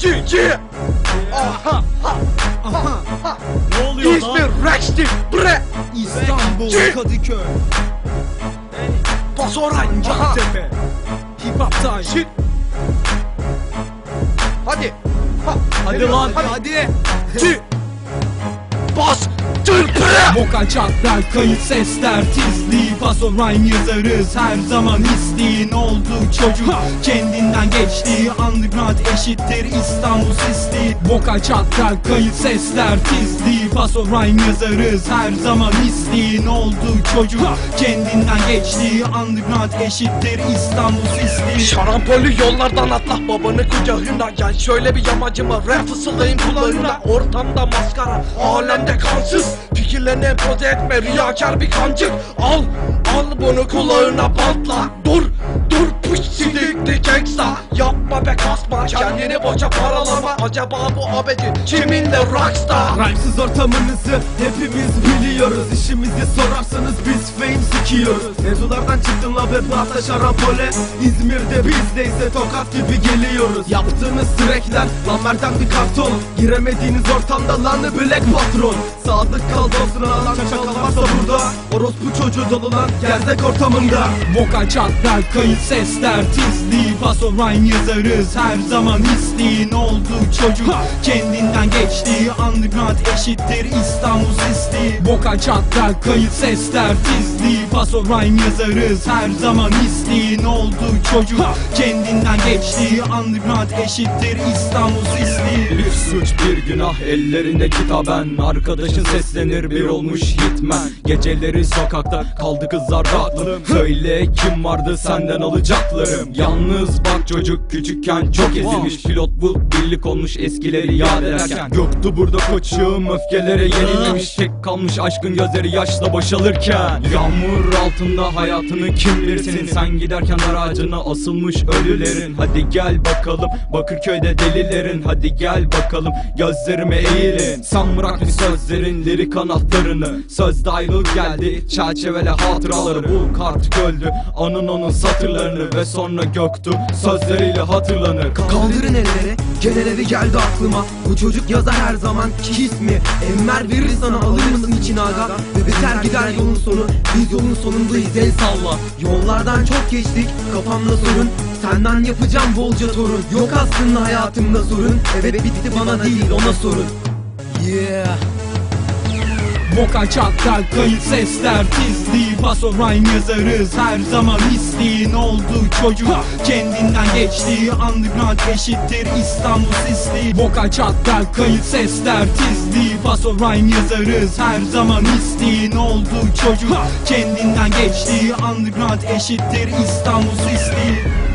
Ci. Aha ha Aha ha. ne oluyor lan? İzmir Rexti Bre. İstanbul Ci. Kadıköy Basoray. Aha. Sancaktepe Hip Hop Time Ci. Hadi. Ha. Hadi Geliyor. lan Hadi. Ci. Bas. Vokal çatlar, kayıt sesler, tizli Paso rhyme yazarız her zaman isteğin oldu çocuk. Kendinden geçti underground eşittir İstanbul sisli. Vokal çatlar, kayıt sesler, tizli Paso rhyme yazarız her zaman isteğin oldu çocuk. Kendinden geçti underground eşittir İstanbul sisli. Şarampolü yollardan atla babanı kucağına Gel. Şöyle bir yamacıma rap fısıldayım kulağına Ortamda maskara alemde kansız. Fikirlerini empoze etme riyakar bir kancık. Al al bunu kulağına bantla Dur dur puş silikli gangsta Yapma be kasma. Kendini boşa paralama. Acaba bu abedi kiminle rockstar? Rhymesiz ortamınızı hepimiz biliyoruz. İşimizi sorarsanız biz fame sikiyoruz. Mevzulardan çıktım la ve bahta şarampole İzmir'de bizdeyse tokat gibi geliyoruz. Yaptığınız trackler Lambert'ten bir karton. Giremediğiniz ortamda lan black patron. Sadık kal dostuna lan çakal varsa burada Orospu çocuğu dolu lan gerzek ortamında. Vokal çatlar, kayıt sesler, tizli Paso rhyme yazarız her zaman isteğin oldu çocuk. Kendinden geçti underground eşittir İstanbul sisli. Vokal çatlar, kayıt sesler, tizli Paso rhyme yazarız her zaman isteğin oldu çocuk. Kendinden geçti underground eşittir İstanbul sisli. Bir suç bir günah ellerinde kitaben. Arkadaşın seslenir bir olmuş hitman Geceleri sokakta kaldı kızlar rahatlı. Söyle kim vardı senden alacaklarım? Yalnız bak çocuk küçükken çok ezilmiş. Pilot bu birlik olmuş eskileri yad ederken. Yoktu burada koçum öfkelere yenilmemiş Tek kalmış aşkın gözleri yaşla boşalırken. Yağmur altında hayatını kim bilir senin? Sen giderken dar asılmış ölülerin. Hadi gel bakalım Bakırköy'de delilerin. Hadi gel bakalım gözlerime eğilin. Sen bırak bir sözlerin lirik anahtarını Sözde ayrılık geldi çerçevele hatıraları. Bu artık öldü anın onun satırlarını. Ve sonra göktü sözleriyle hatırlanır. Kaldırın elleri Genelevi geldi aklıma. Bu çocuk yazar her zaman kiss mi? Enver verir sana alır mısın için aga biter gider yolun sonu Biz yolun sonundayız el salla. Yollardan çok geçtik kafamda sorun. Senden yapacağım bolca torun. Yok aslında hayatımda sorun. Evet bitti bana değil ona sorun. Yeah. Vokal çatlar, kayıt sesler, tizli. Paso rhyme yazarız her zaman isteğin çocuk Kendinden geçti underground eşittir İstanbul sisli. Vokal çatlar, kayıt sesler, tizli. Paso rhyme yazarız her zaman isteğin oldu çocuk. Kendinden geçti underground eşittir İstanbul sisli